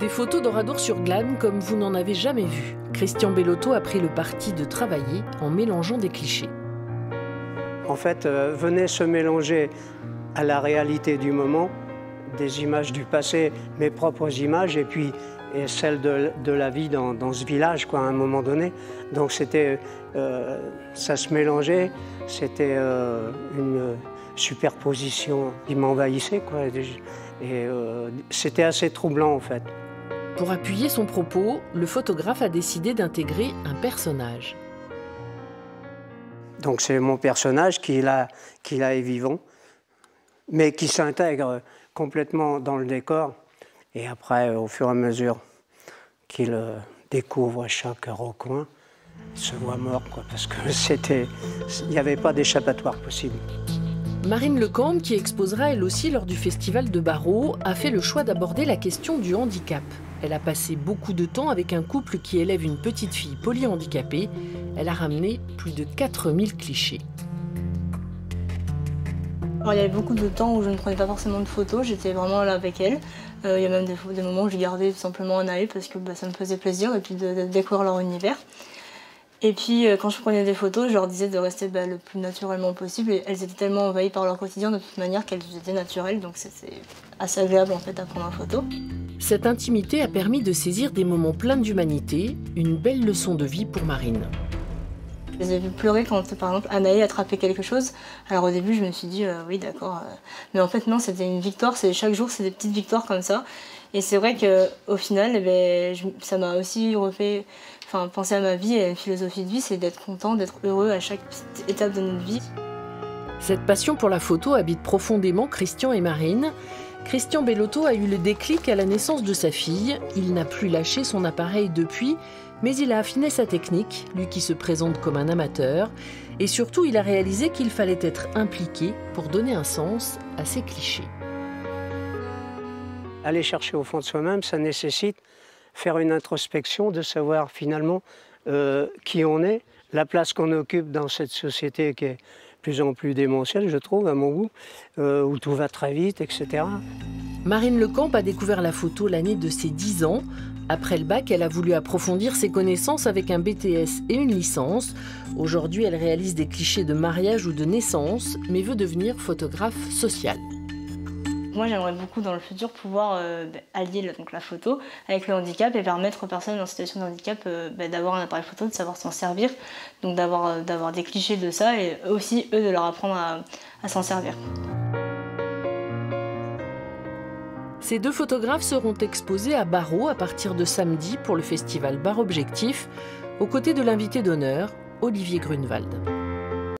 Des photos d'Oradour-sur-Glane comme vous n'en avez jamais vu. Christian Bellotto a pris le parti de travailler en mélangeant des clichés. En fait, euh, venait se mélanger à la réalité du moment, des images du passé, mes propres images, et puis et celles de, la vie dans, ce village, quoi, à un moment donné. Donc c'était, euh, ça se mélangeait, c'était euh, une superposition qui m'envahissait, quoi. Et c'était assez troublant, en fait. Pour appuyer son propos, le photographe a décidé d'intégrer un personnage. Donc c'est mon personnage qui là, qui là est vivant, mais qui s'intègre complètement dans le décor. Et après, au fur et à mesure qu'il euh, découvre chaque recoin, il se voit mort, parce que il n'y avait pas d'échappatoire possible. Marine Lecombe, qui exposera elle aussi lors du festival de Barreau, a fait le choix d'aborder la question du handicap. Elle a passé beaucoup de temps avec un couple qui élève une petite fille polyhandicapée. Elle a ramené plus de 4000 clichés. il y avait beaucoup de temps où je ne prenais pas forcément de photos, j'étais vraiment là avec elle. Euh, il y a même des, moments où je gardais simplement un œil parce que bah, ça me faisait plaisir et puis de découvrir leur univers. Et puis euh, quand je prenais des photos, je leur disais de rester bah, le plus naturellement possible. Elles étaient tellement envahies par leur quotidien de toute manière qu'elles étaient naturelles. Donc c'est assez agréable en fait à prendre en photo. Cette intimité a permis de saisir des moments pleins d'humanité, une belle leçon de vie pour Marine. Je les ai vus pleurer quand, par exemple, Anaï attrapait quelque chose. Alors au début, je me suis dit, euh, oui, d'accord. Euh. Mais en fait, non, c'était une victoire. Chaque jour, c'est des petites victoires comme ça. Et c'est vrai qu'au final, eh ben, ça m'a aussi refait enfin, penser à ma vie et à une philosophie de vie, c'est d'être content, d'être heureux à chaque petite étape de notre vie. Cette passion pour la photo habite profondément Christian et Marine. Christian Bellotto a eu le déclic à la naissance de sa fille. Il n'a plus lâché son appareil depuis, mais il a affiné sa technique, lui qui se présente comme un amateur. Et surtout, il a réalisé qu'il fallait être impliqué pour donner un sens à ses clichés. Aller chercher au fond de soi-même, ça nécessite faire une introspection, de savoir finalement euh, qui on est, la place qu'on occupe dans cette société qui est plus en plus démentielle, je trouve, à mon goût, euh, où tout va très vite, etc. Marine Lecamp a découvert la photo l'année de ses 10 ans. Après le bac, elle a voulu approfondir ses connaissances avec un BTS et une licence. Aujourd'hui, elle réalise des clichés de mariage ou de naissance, mais veut devenir photographe sociale. Moi, j'aimerais beaucoup dans le futur pouvoir euh, allier donc, la photo avec le handicap et permettre aux personnes en situation de handicap euh, bah, d'avoir un appareil photo, de savoir s'en servir, donc euh, d'avoir des clichés de ça et aussi eux de leur apprendre à, s'en servir. Ces deux photographes seront exposés à Barreau à partir de samedi pour le festival Bar Objectif, aux côtés de l'invité d'honneur, Olivier Grunewald.